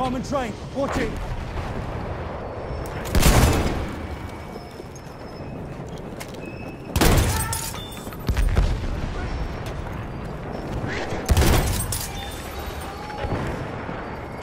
Armored train, watch it!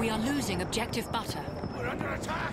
We are losing objective butter. We're under attack!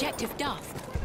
Objective Duff.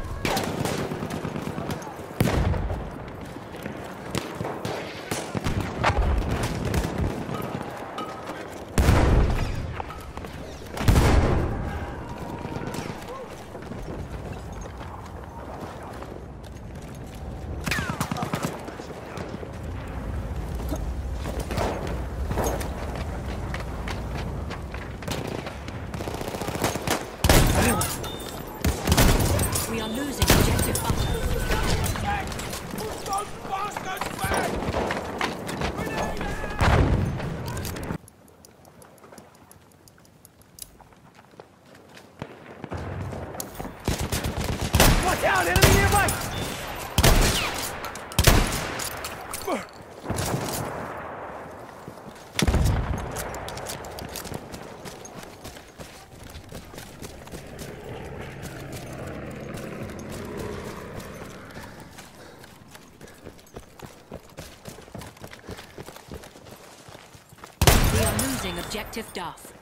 Objective Duff.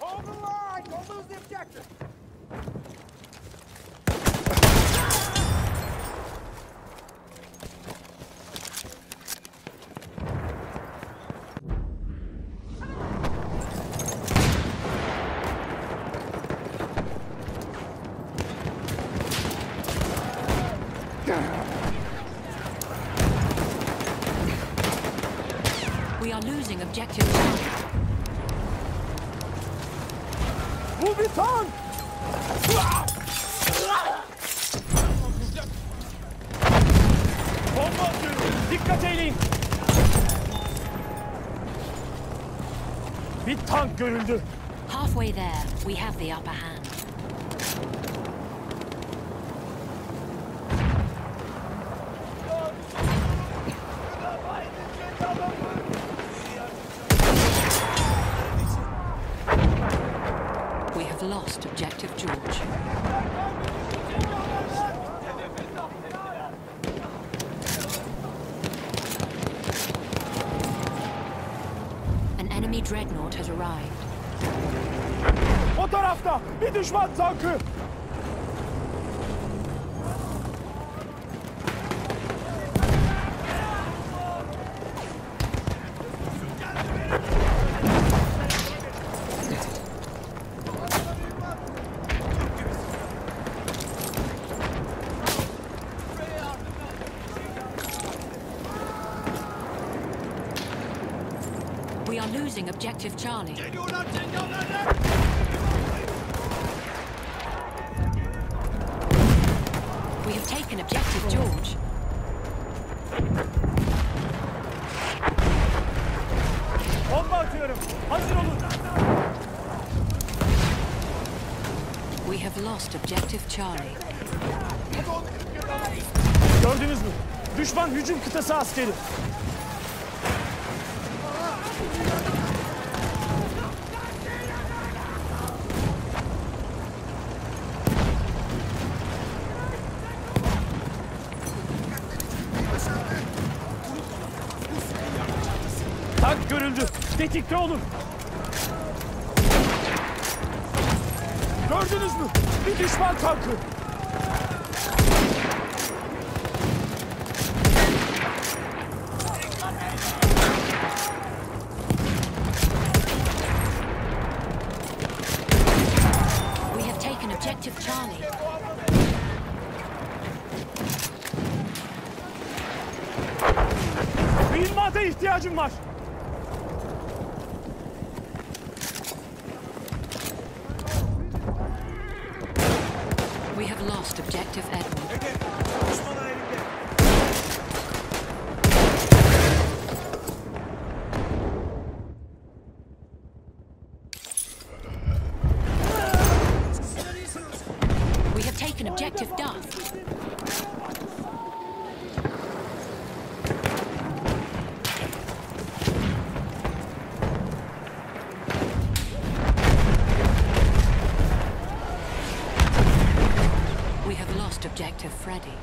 Hold the line! Don't lose the objective! We are losing objective. Bu bir tank! Bomba atıyorum. Dikkat eyleyin. Bir tank görüldü. Halfway there, we have the upper hand. enemy dreadnought has arrived. O tarafta bir düşman tankı. Capturing objective Charlie. We have taken objective George. Bomba atıyorum. Hazır olun. We have lost objective Charlie. Gördünüz mü? Düşman hücum kıtası askeri. görüldü. Tetikte olun. Gördünüz mü? Bir düşman tankı. ihtiyacım var. We have lost objective We have taken objective Duff. to Freddy.